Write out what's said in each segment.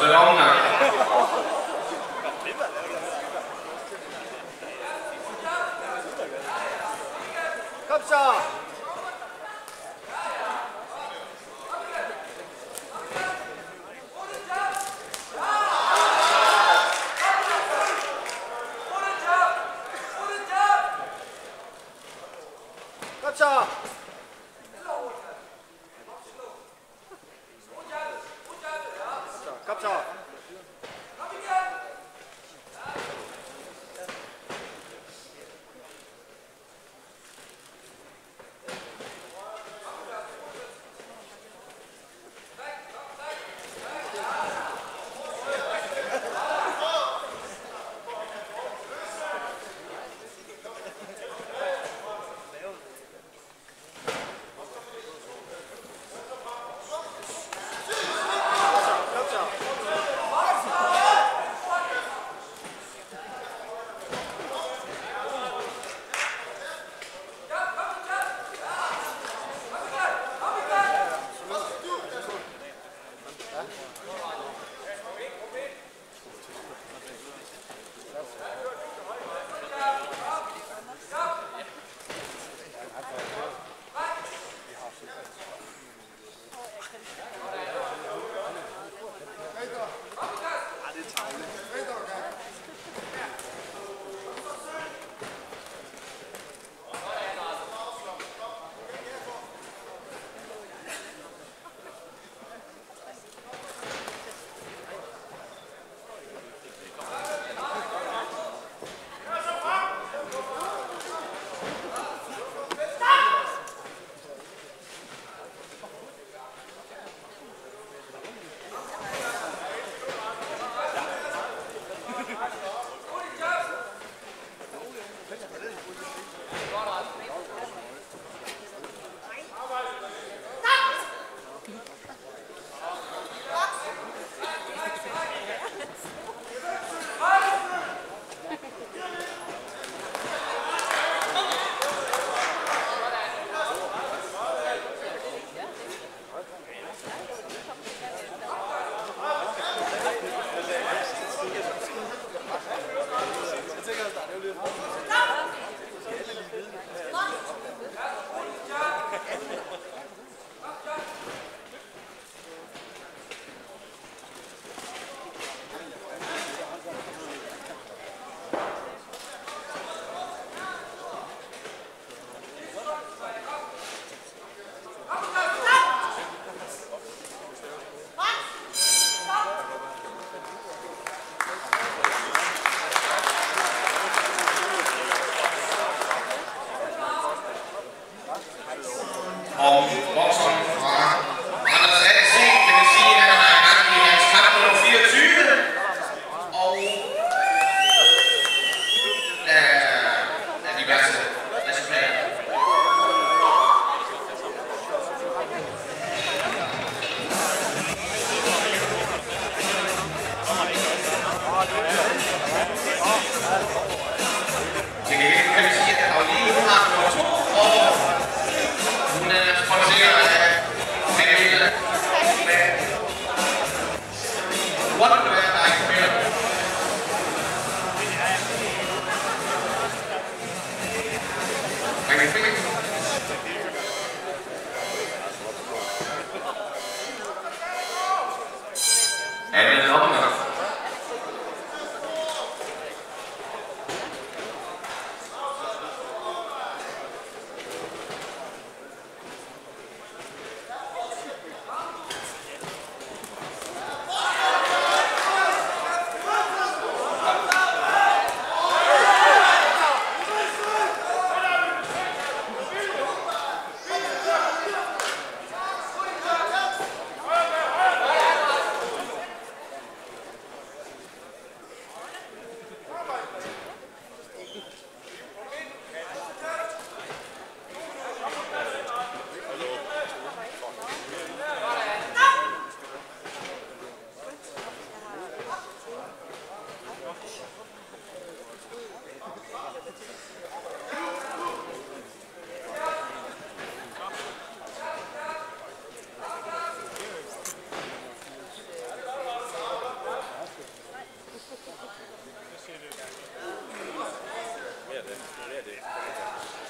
Verona. Komm schon! Kom så.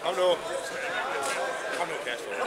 I'm no, I'm no cash flow.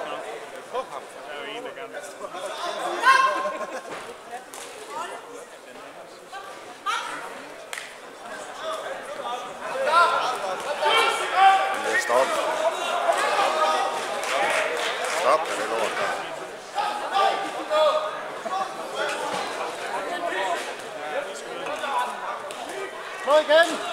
again?